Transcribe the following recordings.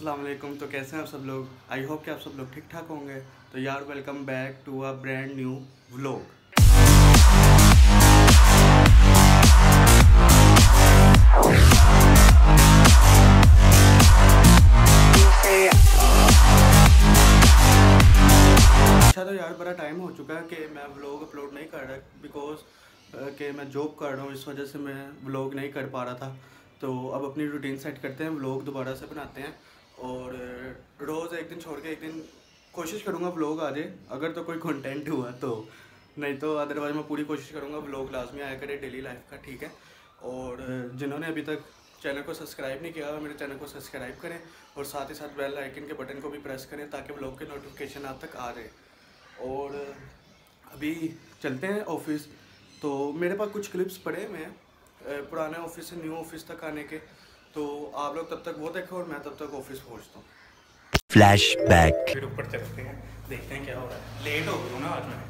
असलम तो कैसे हैं आप सब लोग? आई होप कि आप सब लोग ठीक ठाक होंगे। तो यार welcome back to a brand new vlog अच्छा तो यार, बड़ा टाइम हो चुका है कि मैं व्लॉग अपलोड नहीं कर रहा बिकॉज़ कि मैं जॉब कर रहा हूँ, इस वजह से मैं व्लॉग नहीं कर पा रहा था। तो अब अपनी रूटीन सेट करते हैं व्लॉग दोबारा से बनाते हैं। और रोज़ एक दिन छोड़ के एक दिन कोशिश करूँगा व्लॉग आ जाए अगर तो कोई कंटेंट हुआ तो। नहीं तो अदरवाइज़ मैं पूरी कोशिश करूँगा व्लॉग लाजमी आया करे डेली लाइफ का, ठीक है? और जिन्होंने अभी तक चैनल को सब्सक्राइब नहीं किया हुआ मेरे चैनल को सब्सक्राइब करें और साथ ही साथ बेल आइकन के बटन को भी प्रेस करें ताकि ब्लॉग के नोटिफिकेशन आप तक आ जाए। और अभी चलते हैं ऑफ़िस तो मेरे पास कुछ क्लिप्स पड़े हुए हैं पुराने ऑफ़िस से न्यू ऑफ़िस तक आने के। तो आप लोग तब तक वो देखो और मैं तब तक ऑफ़िस पहुँचता हूँ। फ्लैश बैक फिर ऊपर चलते हैं देखते हैं क्या हो रहा है। लेट हो गया ना आज मैं?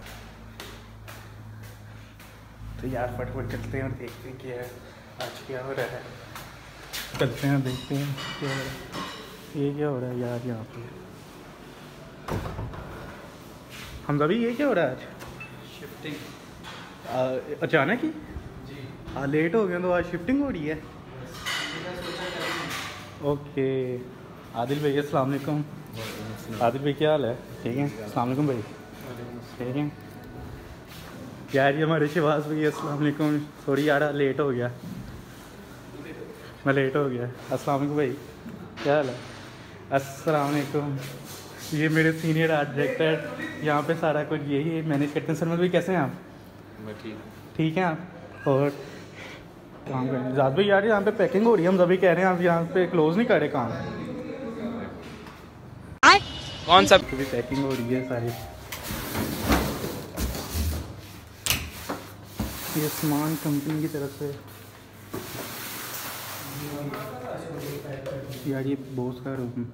तो यार फटाफट चलते हैं और देखते हैं क्या है आज क्या हो रहा है। चलते हैं देखते हैं क्या हो रहा है। ये क्या हो रहा है यार यहाँ पे? हम अभी ये क्या हो रहा है आज? शिफ्टिंग अचानक ही? जी। हाँ लेट हो गया तो आज शिफ्टिंग हो रही है? ओके आदिल भाई अस्सलाम वालेकुम। आदिल भाई क्या हाल है? ठीक है? अस्सलाम वालेकुम भाई। ठीक है? यार ये हमारे शिवाज भाई अस्सलाम वालेकुम। सॉरी यार लेट हो गया। मैं लेट हो गया। अस्सलाम वालेकुम भाई। क्या हाल है? अस्सलाम वालेकुम। ये मेरे सीनियर आर्ट डायरेक्टर यहाँ पे सारा कुछ यही मैनेज करते हैं सर भाई कैसे हैं आप? मैं ठीक ठीक हैं आप? और काम करें ज़्यादा भाई यार यहाँ पे पैकिंग हो रही है हम अभी कह रहे हैं आप यहाँ पे क्लोज नहीं कर रहे काम। कौन सा? अभी पैकिंग हो रही है सारी। ये सामान कंपनी की तरफ़ से। यार ये बॉस का रूम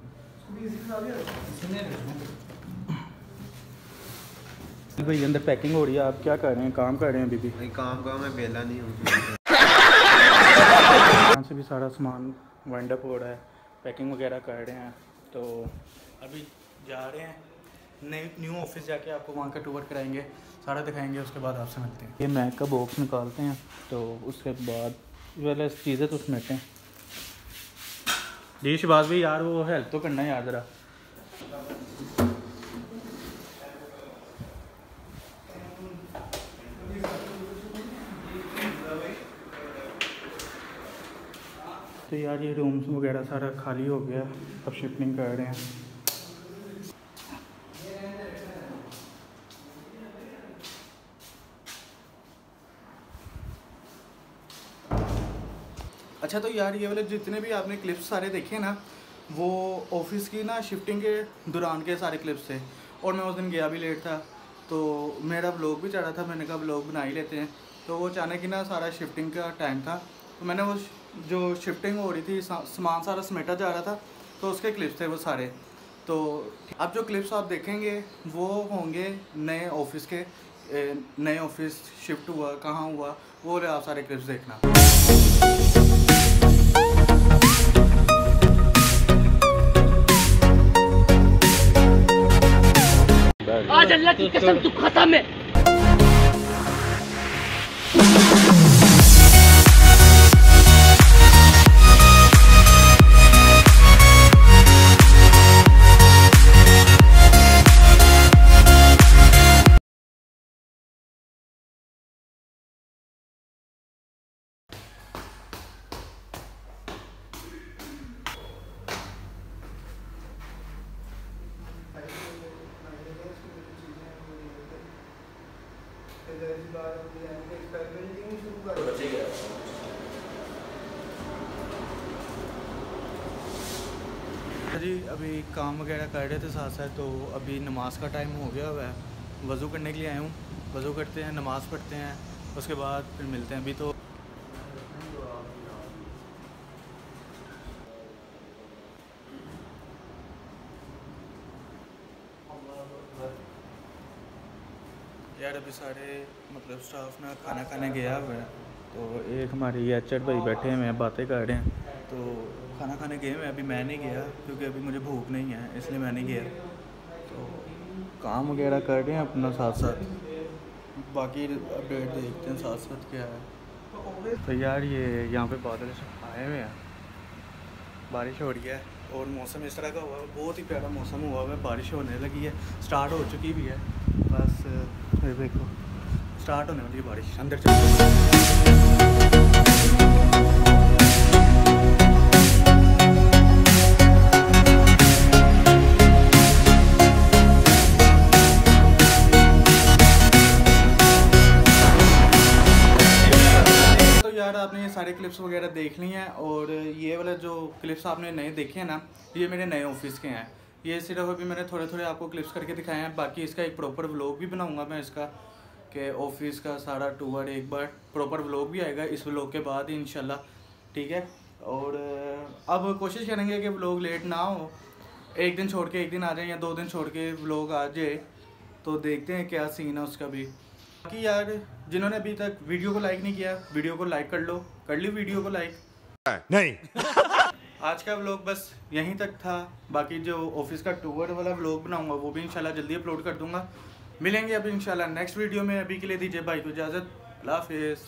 भाई अंदर पैकिंग हो रही है आप क्या कर रहे हैं? काम कर रहे हैं भी? नहीं काम का मैं बेला नहीं हूँ। से भी सारा सामान वाइंड अप हो रहा है पैकिंग वगैरह कर रहे हैं तो अभी जा रहे हैं। नए न्यू ऑफ़िस जाके आपको वहाँ का टूर कराएँगे, सारा दिखाएँगे, उसके बाद आपसे मिलते हैं। ये मैक का बॉक्स निकालते हैं तो उसके बाद वाले चीज़ें तो समेटते हैं जी शबाज भाई, यार वो हेल्प तो करना है यार ज़रा। तो यार ये रूम्स वगैरह सारा खाली हो गया, अब शिफ्टिंग कर रहे हैं। अच्छा तो यार ये वाले जितने भी आपने क्लिप्स सारे देखे ना, वो ऑफ़िस की ना शिफ्टिंग के दौरान के सारे क्लिप्स थे। और मैं उस दिन गया भी लेट था तो मेरा ब्लॉग भी चढ़ा था, मैंने कहा ब्लॉग बना ही लेते हैं। तो वो अचानक ही ना सारा शिफ्टिंग का टाइम था। तो मैंने वो जो शिफ्टिंग हो रही थी सामान सारा समेटा जा रहा था तो उसके क्लिप्स थे वो सारे। तो अब जो क्लिप्स आप देखेंगे, वो होंगे नए ऑफ़िस के नए ऑफ़िस शिफ्ट हुआ, कहाँ हुआ, वो रहे आप सारे क्लिप्स देखना। आज अल्लाह की कसम, तू खत्म है। जी, अभी काम वगैरह कर रहे थे साथ साथ तो अभी नमाज़ का टाइम हो गया हुआ है। वज़ू करने के लिए आया हूँ। वज़ू करते हैं, नमाज़ पढ़ते हैं, उसके बाद फिर मिलते हैं। अभी तो अभी सारे मतलब स्टाफ ना खाना खाने गया हुआ है। तो एक हमारे एच भाई बैठे हुए हैं बातें कर रहे हैं। तो खाना खाने गए मैं अभी मैं नहीं गया, क्योंकि अभी मुझे भूख नहीं है, इसलिए मैं नहीं गया। तो काम वगैरह कर रहे हैं अपना साथ साथ बाकी अपडेट देखते हैं साथ साथ क्या है। तो यार ये यहाँ पे बादल आए हुए हैं। बारिश हो रही है। और मौसम इस तरह का हुआ है बहुत ही प्यारा मौसम हुआ है, बारिश होने लगी है स्टार्ट हो चुकी भी है, बस देखो स्टार्ट होने वाली बारिश, अंदर चल। क्लिप्स वगैरह देख ली हैं और ये वाला जो क्लिप्स आपने नए देखे हैं ना, ये मेरे नए ऑफ़िस के हैं। ये सिर्फ़ अभी मैंने थोड़े थोड़े आपको क्लिप्स करके दिखाए हैं, बाकी इसका एक प्रॉपर व्लॉग भी बनाऊँगा मैं इसका, कि ऑफ़िस का सारा टूर एक बार प्रॉपर व्लॉग भी आएगा, इस व्लॉग के बाद इंशाल्लाह, ठीक है? और अब कोशिश करेंगे कि व्लॉग लेट ना हो, एक दिन छोड़ के एक दिन आ जाए या दो दिन छोड़ के व्लॉग आ जाए तो देखते हैं क्या सीन है उसका भी। बाकी यार जिन्होंने अभी तक वीडियो को लाइक नहीं किया वीडियो को लाइक कर लो। कर ली वीडियो को लाइक नहीं। आज का व्लॉग बस यहीं तक था। बाकी जो ऑफ़िस का टूर वाला व्लॉग बनाऊँगा वो भी इंशाल्लाह जल्दी अपलोड कर दूँगा। मिलेंगे अभी इंशाल्लाह नेक्स्ट वीडियो में। अभी के लिए दीजिए भाई को इजाज़त। अल्लाह हाफिज़।